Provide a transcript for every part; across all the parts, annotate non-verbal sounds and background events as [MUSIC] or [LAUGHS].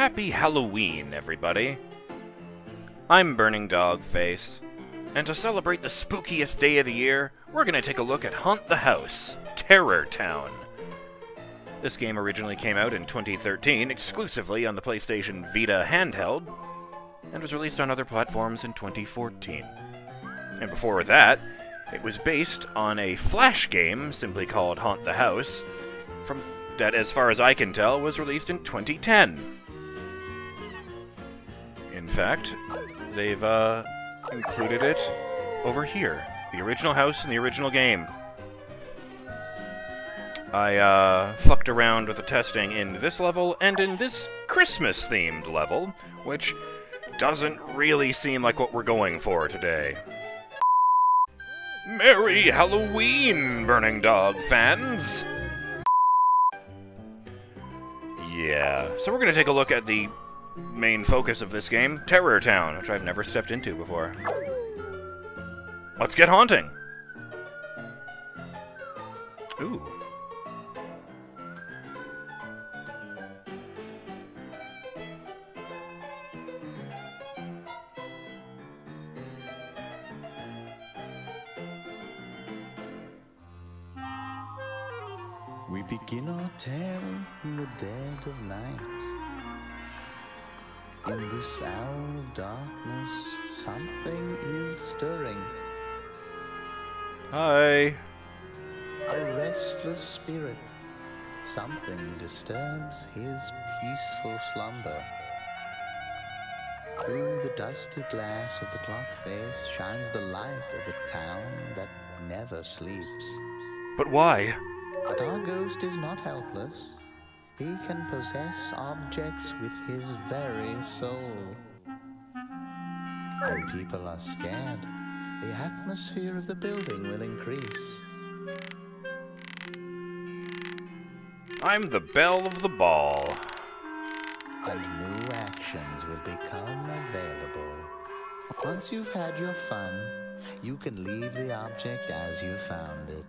Happy Halloween, everybody. I'm Burning Dog Face, and to celebrate the spookiest day of the year, we're going to take a look at Haunt the House Terror Town. This game originally came out in 2013 exclusively on the PlayStation Vita handheld, and was released on other platforms in 2014. And before that, it was based on a Flash game simply called Haunt the House, from that, as far as I can tell, was released in 2010. In fact, they've uh, included it over here. The original house in the original game. I uh, fucked around with the testing in this level and in this Christmas themed level, which doesn't really seem like what we're going for today. Merry Halloween, Burning Dog fans! Yeah, so we're gonna take a look at the main focus of this game, Terror Town, which I've never stepped into before. Let's get haunting! Ooh. We begin our tale in the dead of night. In this hour of darkness, something is stirring. Hi. A restless spirit. Something disturbs his peaceful slumber. Through the dusty glass of the clock face shines the light of a town that never sleeps. But why? But our ghost is not helpless. He can possess objects with his very soul. When people are scared, the atmosphere of the building will increase. I'm the belle of the ball. and new actions will become available. Once you've had your fun, you can leave the object as you found it,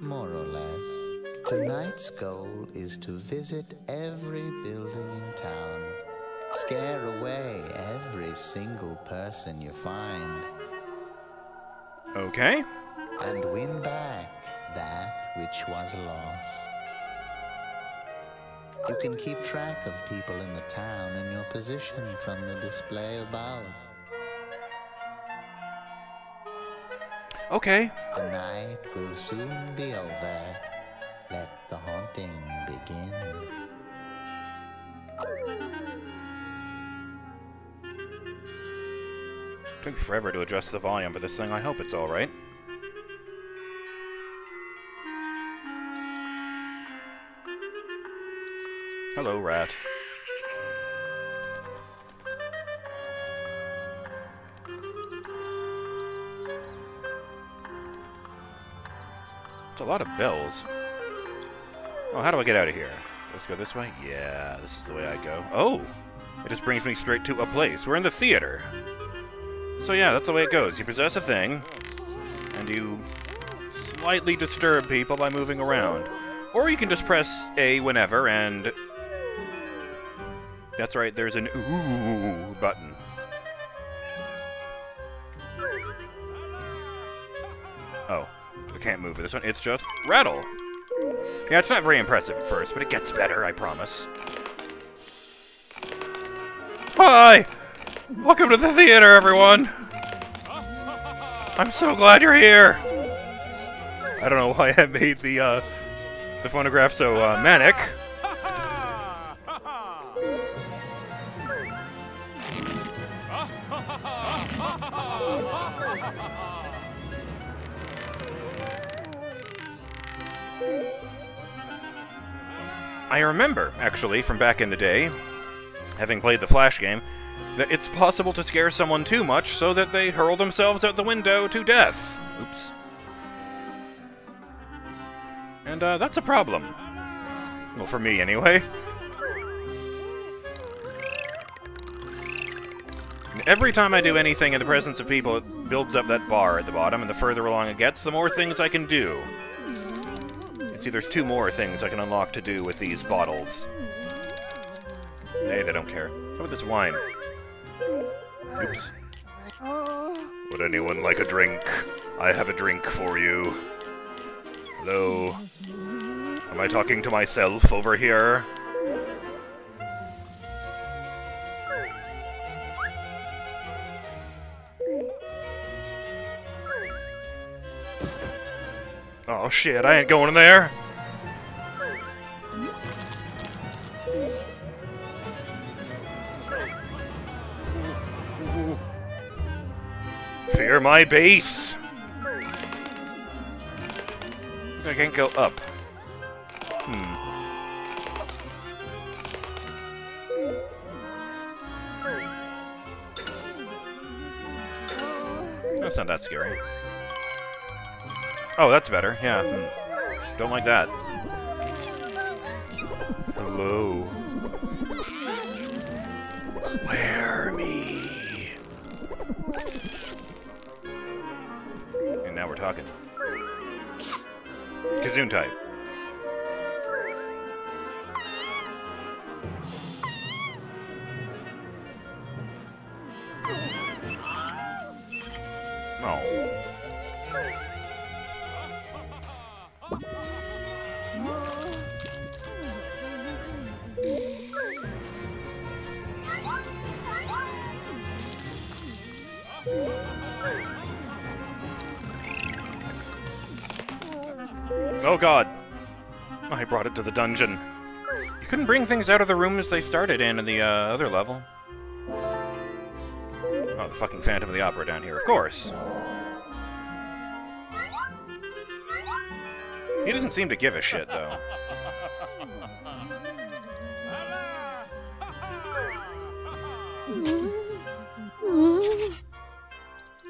more or less. Tonight's goal is to visit every building in town. Scare away every single person you find, Okay. and win back that which was lost. You can keep track of people in the town and your position from the display above. Okay. The night will soon be over. Let the haunting begin. Took forever to adjust the volume for this thing. I hope it's alright. Hello, rat. It's a lot of bells. Oh, how do I get out of here? Let's go this way? Yeah, this is the way I go. Oh! It just brings me straight to a place. We're in the theater. So yeah, that's the way it goes. You possess a thing, and you slightly disturb people by moving around. Or you can just press A whenever, and... That's right, there's an ooh button. Oh, I can't move with this one. It's just rattle. Yeah, it's not very impressive at first, but it gets better, I promise. Hi! Welcome to the theater, everyone! I'm so glad you're here! I don't know why I made the, uh, the phonograph so, uh, manic. [LAUGHS] I remember, actually, from back in the day, having played the Flash game, that it's possible to scare someone too much so that they hurl themselves out the window to death. Oops. And, uh, that's a problem. Well, for me, anyway. Every time I do anything in the presence of people, it builds up that bar at the bottom, and the further along it gets, the more things I can do. See, there's two more things I can unlock to do with these bottles. Hey, they don't care. How about this wine? Oops. Would anyone like a drink? I have a drink for you. Hello? Am I talking to myself over here? Oh shit, I ain't going in there! Fear my base! I can't go up. Hmm. That's not that scary. Oh, that's better. Yeah. Hmm. Don't like that. Hello. Wear me. And now we're talking. Kazoon type. Oh god. I brought it to the dungeon. You couldn't bring things out of the rooms they started in in the uh, other level. Oh, the fucking Phantom of the Opera down here, of course. He doesn't seem to give a shit, though.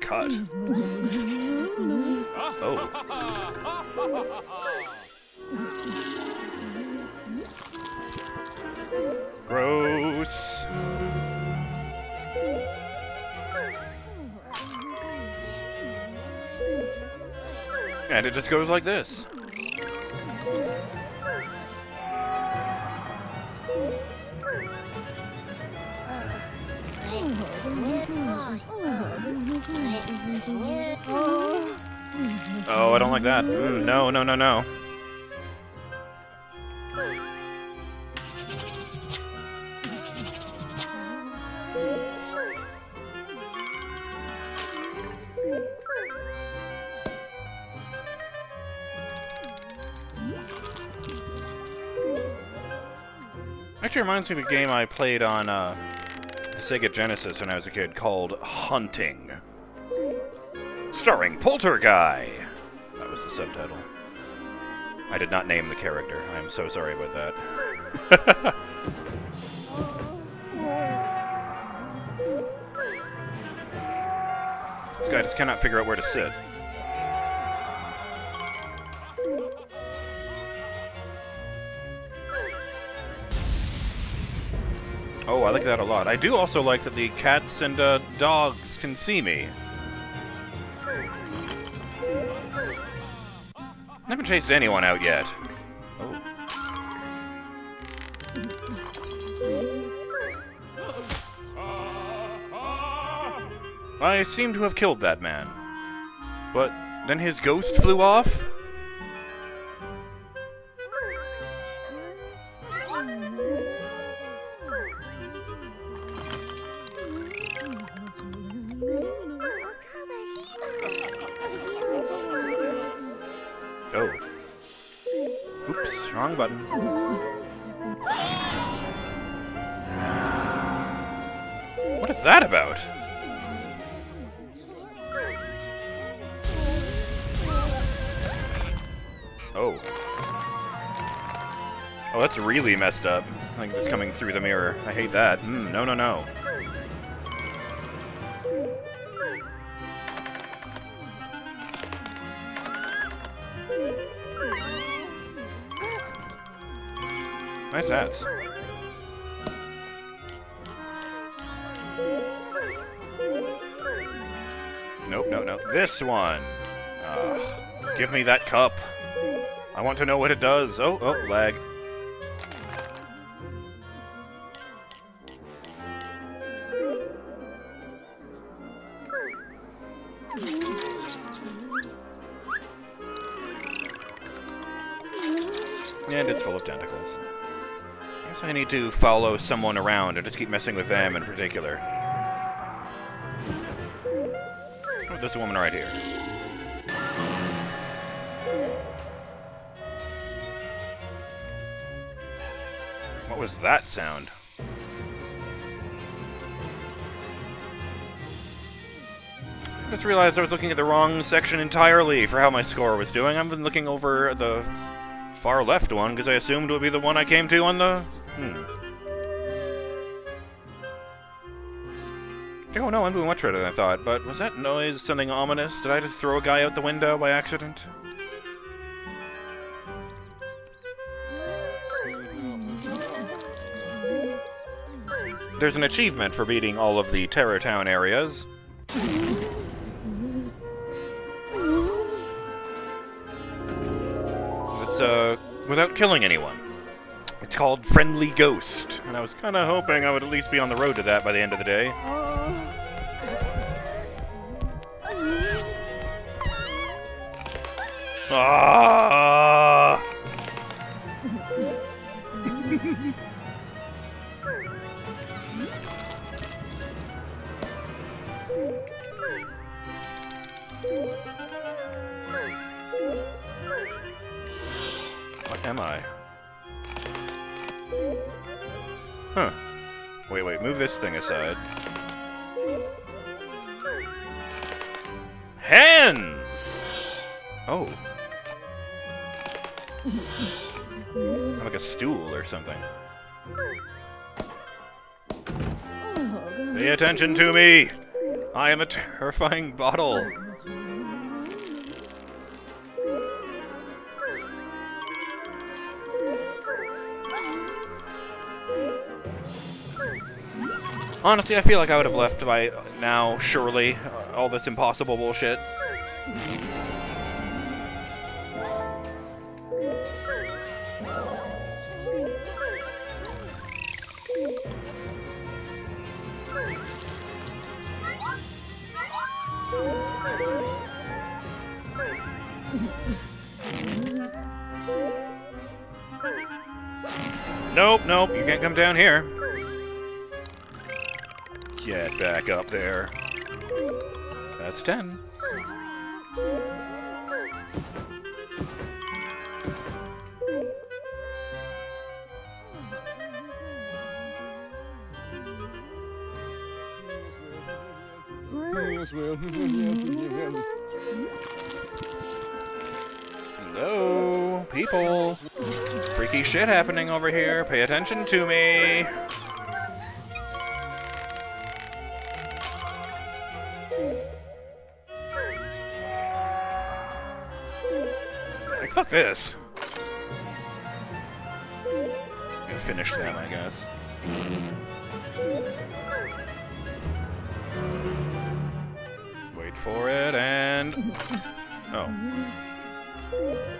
Cut. Oh. Gross. And it just goes like this. Oh, I don't like that. Mm, no, no, no, no. Actually reminds me of a game I played on uh, Sega Genesis when I was a kid called Haunting. Starring Polterguy! The subtitle. I did not name the character. I am so sorry about that. [LAUGHS] this guy just cannot figure out where to sit. Oh, I like that a lot. I do also like that the cats and uh, dogs can see me. Haven't chased anyone out yet. Oh. I seem to have killed that man. But then his ghost flew off? Oh. Oh, that's really messed up. Like this coming through the mirror. I hate that. Mm, no, no, no. Nice hats. Nope, no, no. This one! Ugh. Give me that cup. I want to know what it does. Oh, oh, lag. And it's full of tentacles. I guess I need to follow someone around and just keep messing with them in particular. Oh, there's a woman right here. What was that sound? I just realized I was looking at the wrong section entirely for how my score was doing. I've been looking over the far left one because I assumed it would be the one I came to on the. Hmm. Oh no, I'm doing much better than I thought. But was that noise something ominous? Did I just throw a guy out the window by accident? There's an achievement for beating all of the Terror Town areas. It's, uh, without killing anyone. It's called Friendly Ghost, and I was kind of hoping I would at least be on the road to that by the end of the day. Ah! Am I? Huh. Wait, wait, move this thing aside. Hands! Oh. Like a stool or something. Pay attention to me! I am a terrifying bottle. Honestly, I feel like I would have left by now, surely. All this impossible bullshit. Nope, nope, you can't come down here. Back up there. That's 10. Hello, people. Freaky shit happening over here. Pay attention to me. This. Gonna finish them, I guess. Wait for it, and... Oh.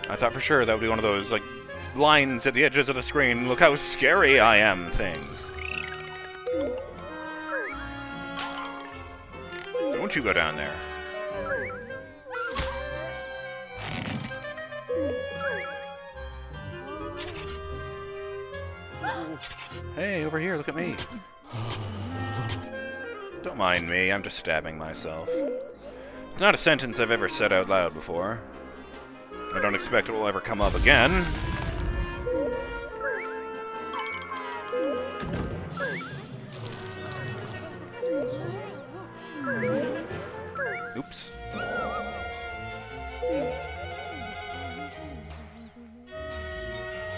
I thought for sure that would be one of those, like, lines at the edges of the screen. Look how scary I am things. Don't you go down there. Hey, over here, look at me. Don't mind me, I'm just stabbing myself. It's not a sentence I've ever said out loud before. I don't expect it will ever come up again.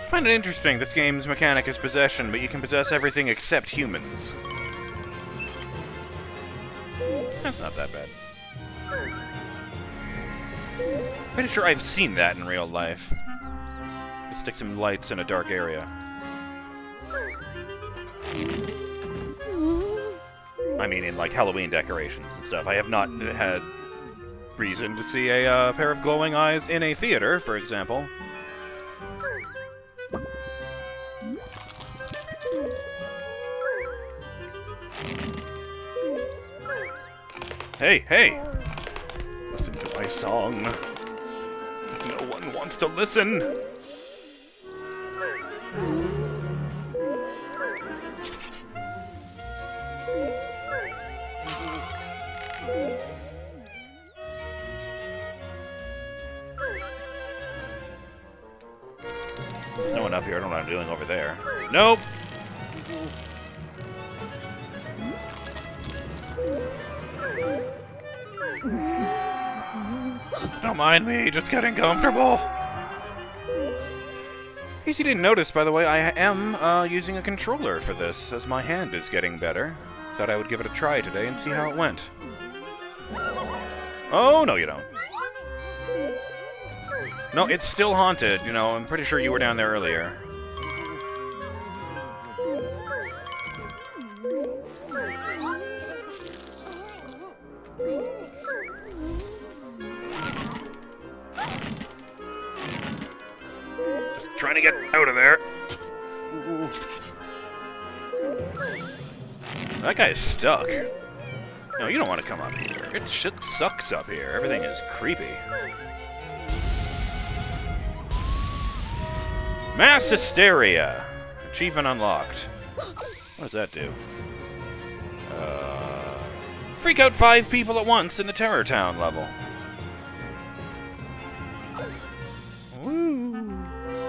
Find it interesting this game's mechanic is possession, but you can possess everything except humans. That's not that bad. Pretty sure I've seen that in real life. Let's stick some lights in a dark area. I mean, in like Halloween decorations and stuff. I have not had reason to see a uh, pair of glowing eyes in a theater, for example. Hey, hey! Listen to my song. No one wants to listen! There's no one up here. I don't know what I'm doing over there. Nope! Don't mind me, just getting comfortable. In case you didn't notice, by the way, I am uh, using a controller for this, as my hand is getting better. Thought I would give it a try today and see how it went. Oh, no you don't. No, it's still haunted, you know, I'm pretty sure you were down there earlier. That guy's stuck. No, you don't want to come up here. It shit sucks up here. Everything is creepy. Mass hysteria. Achievement unlocked. What does that do? Uh, freak out five people at once in the Terror Town level. Woo.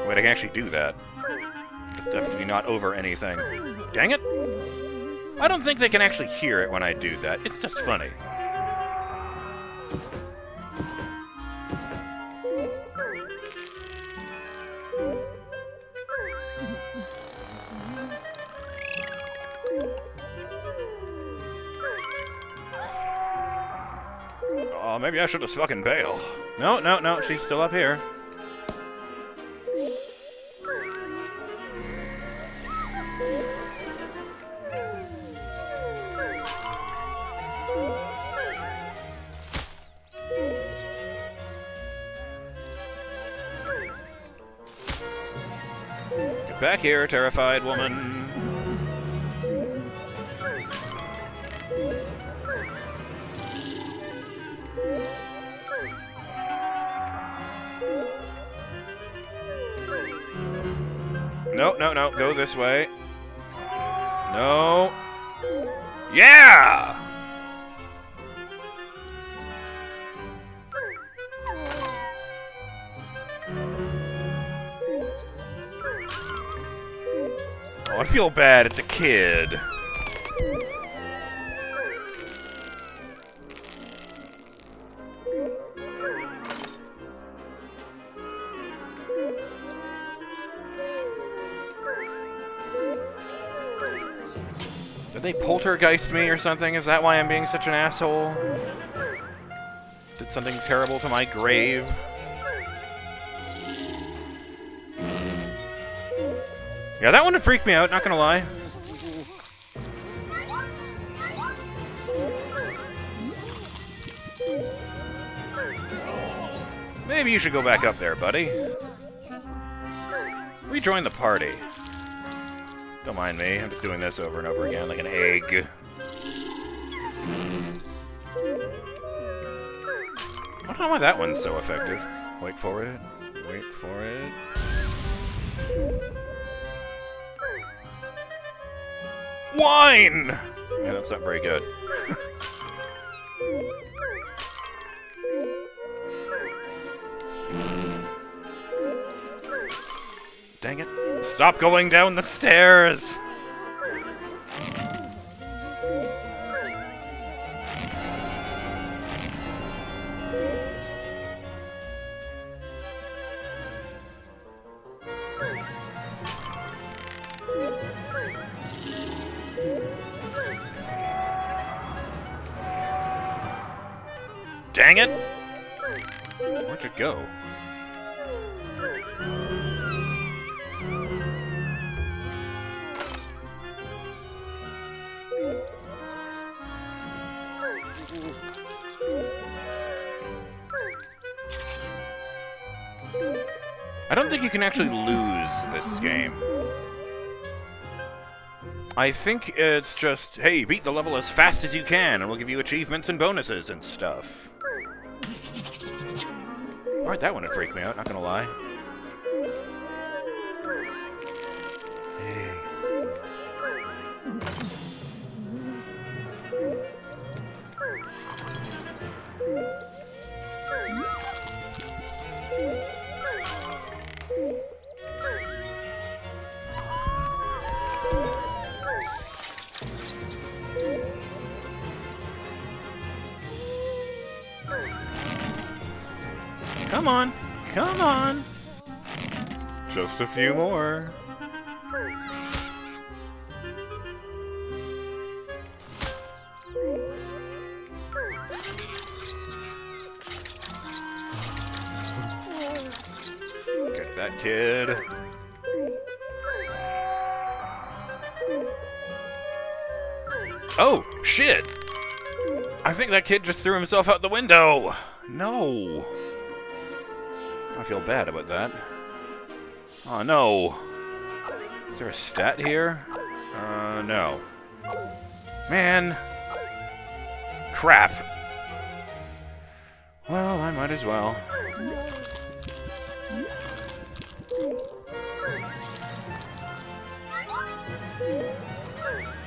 Wait, I can actually do that. It's definitely not over anything. Dang it! I don't think they can actually hear it when I do that. It's just funny. Oh, maybe I should have fucking bail. No, no, no, she's still up here. Back here, terrified woman. No, no, no. Go this way. No. Yeah! I feel bad. It's a kid. Did they poltergeist me or something? Is that why I'm being such an asshole? Did something terrible to my grave? Yeah, that one would freak me out, not gonna lie. Maybe you should go back up there, buddy. Rejoin the party. Don't mind me, I'm just doing this over and over again like an egg. I don't know why that one's so effective. Wait for it. Wait for it. Wine! Yeah, that's not very good. Dang it. Stop going down the stairs! Dang it! Where'd you go? I don't think you can actually lose this game. I think it's just, hey, beat the level as fast as you can, and we'll give you achievements and bonuses and stuff. Alright, that one would freak me out, not gonna lie. Come on. Come on. Just a few more. Get that kid. Oh, shit! I think that kid just threw himself out the window! No! Feel bad about that. Oh no! Is there a stat here? Uh, no. Man! Crap! Well, I might as well.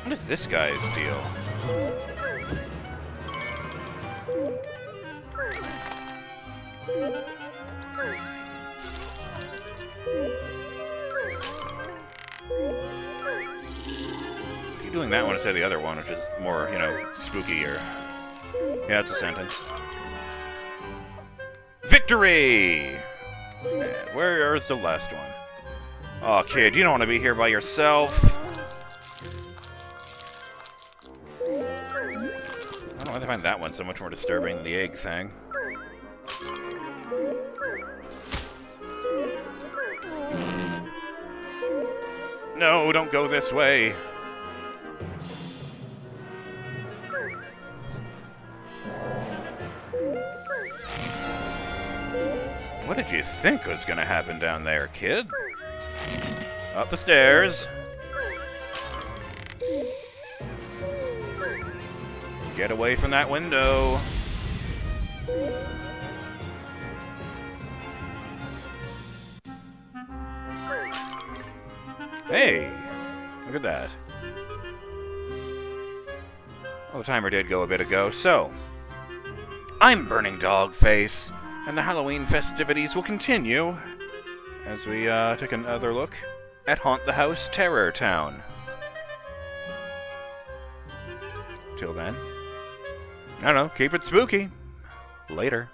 What is this guy's deal? Doing that one instead of the other one, which is more, you know, spookier. Yeah, it's a sentence. Victory! Where's the last one? Oh, kid, you don't want to be here by yourself. I don't I find that one so much more disturbing than the egg thing. No, don't go this way. What did you think was gonna happen down there, kid? Up the stairs. Get away from that window. Hey, look at that. Well, the timer did go a bit ago, so. I'm Burning Dog Face, and the Halloween festivities will continue as we uh, take another look at Haunt the House Terror Town. Till then, I don't know, keep it spooky. Later.